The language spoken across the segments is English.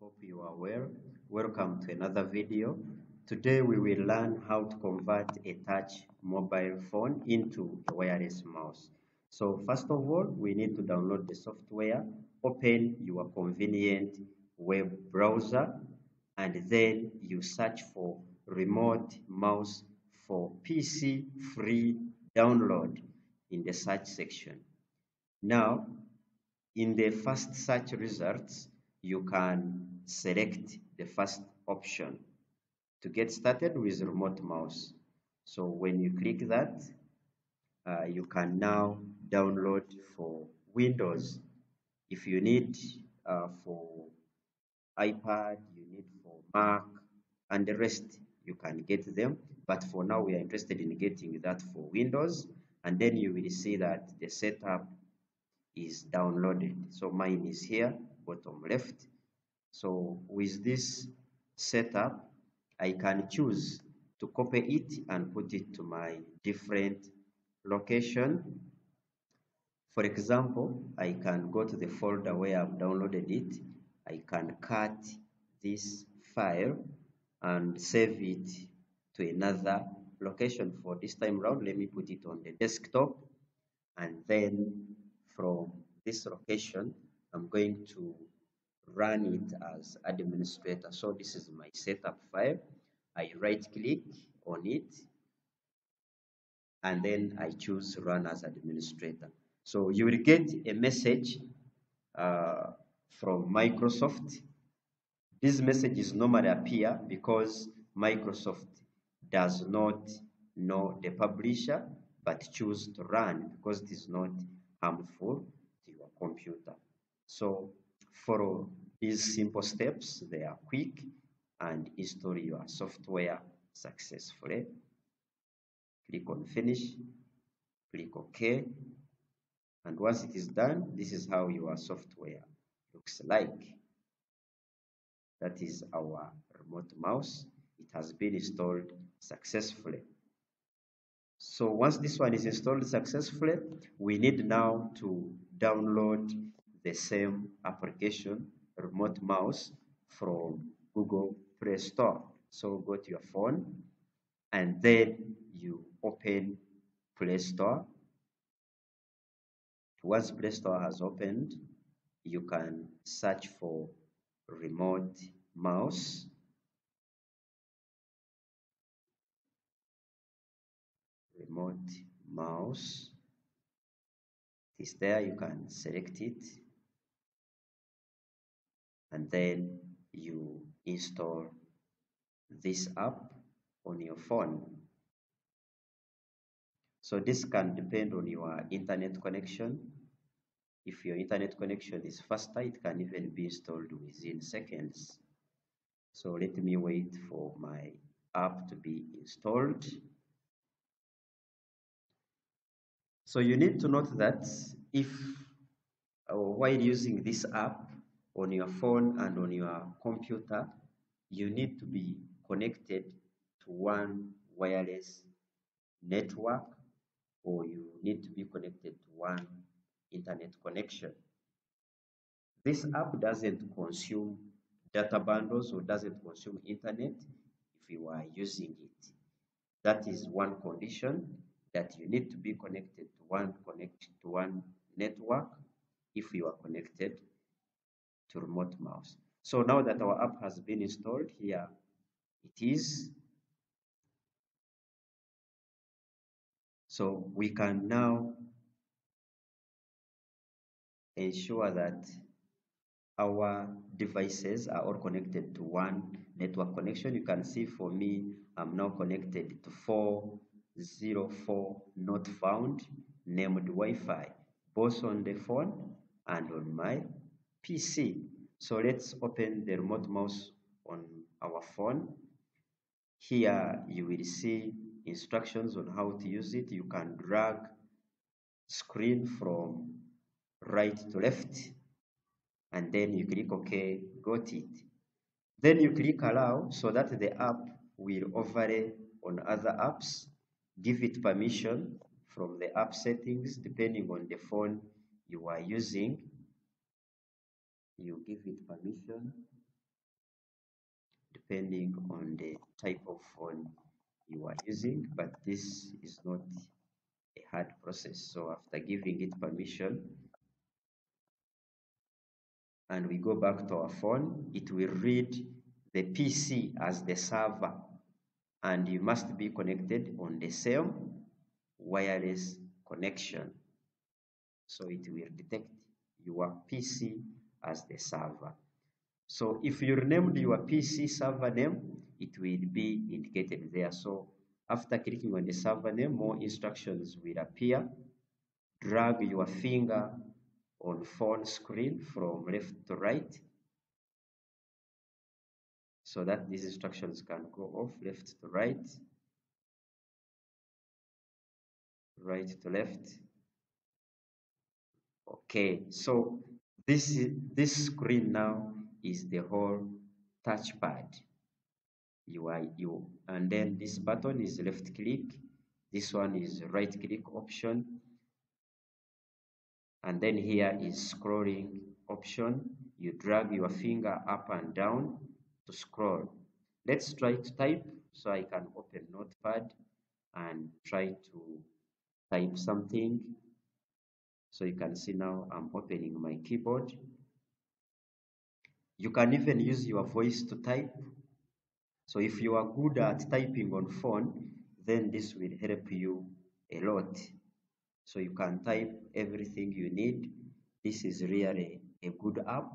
Hope you are well. Welcome to another video. Today we will learn how to convert a touch mobile phone into a wireless mouse. So first of all, we need to download the software, open your convenient web browser, and then you search for remote mouse for PC free download in the search section. Now, in the first search results, you can select the first option to get started with remote mouse. So when you click that, uh, you can now download for Windows. If you need uh, for iPad, you need for Mac, and the rest, you can get them. But for now, we are interested in getting that for Windows. And then you will see that the setup is downloaded. So mine is here, bottom left. So with this setup, I can choose to copy it and put it to my different location. For example, I can go to the folder where I've downloaded it. I can cut this file and save it to another location for this time round. Let me put it on the desktop and then from this location, I'm going to run it as administrator. So this is my setup file. I right click on it and then I choose run as administrator. So you will get a message uh, from Microsoft. These messages normally appear because Microsoft does not know the publisher but choose to run because it is not harmful to your computer. So follow these simple steps, they are quick and install your software successfully. Click on finish, click OK, and once it is done, this is how your software looks like. That is our remote mouse. It has been installed successfully. So once this one is installed successfully, we need now to download the same application, remote mouse, from Google Play Store. So go to your phone and then you open Play Store. Once Play Store has opened, you can search for remote mouse remote mouse it is there you can select it and then you install this app on your phone. So this can depend on your internet connection. If your internet connection is faster it can even be installed within seconds. So let me wait for my app to be installed. So you need to note that if uh, while using this app on your phone and on your computer, you need to be connected to one wireless network or you need to be connected to one internet connection. This app doesn't consume data bundles or doesn't consume internet if you are using it. That is one condition that you need to be connected to one connect to one network if you are connected to remote mouse. So now that our app has been installed here, it is. So we can now ensure that our devices are all connected to one network connection. You can see for me, I'm now connected to 404 not found named Wi-Fi both on the phone and on my PC. So let's open the remote mouse on our phone. Here you will see instructions on how to use it. You can drag screen from right to left and then you click OK, got it. Then you click allow so that the app will overlay on other apps give it permission from the app settings depending on the phone you are using you give it permission depending on the type of phone you are using but this is not a hard process. So after giving it permission and we go back to our phone it will read the PC as the server and you must be connected on the same wireless connection. So it will detect your PC as the server. So if you renamed your PC server name it will be indicated there. So after clicking on the server name more instructions will appear. Drag your finger on phone screen from left to right so that these instructions can go off left to right right to left. Okay so this is this screen now is the whole touchpad. You are you and then this button is left click. This one is right click option. And then here is scrolling option. You drag your finger up and down to scroll. Let's try to type so I can open notepad and try to type something so you can see now I'm opening my keyboard. You can even use your voice to type. So if you are good at typing on phone then this will help you a lot. So you can type everything you need. This is really a good app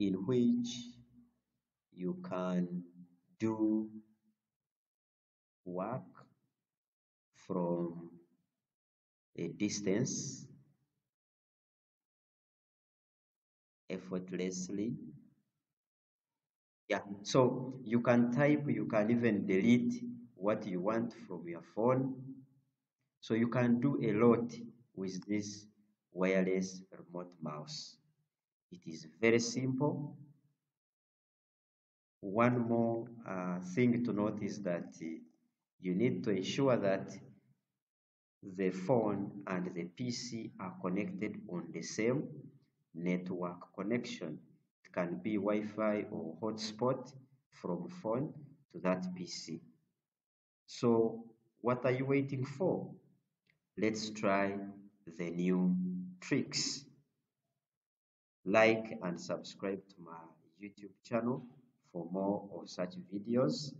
in which you can do work from a distance effortlessly. Yeah so you can type you can even delete what you want from your phone. So you can do a lot with this wireless remote mouse. It is very simple. One more uh, thing to note is that uh, you need to ensure that the phone and the PC are connected on the same network connection. It can be Wi-Fi or hotspot from phone to that PC. So what are you waiting for? Let's try the new tricks. Like and subscribe to my YouTube channel for more of such videos.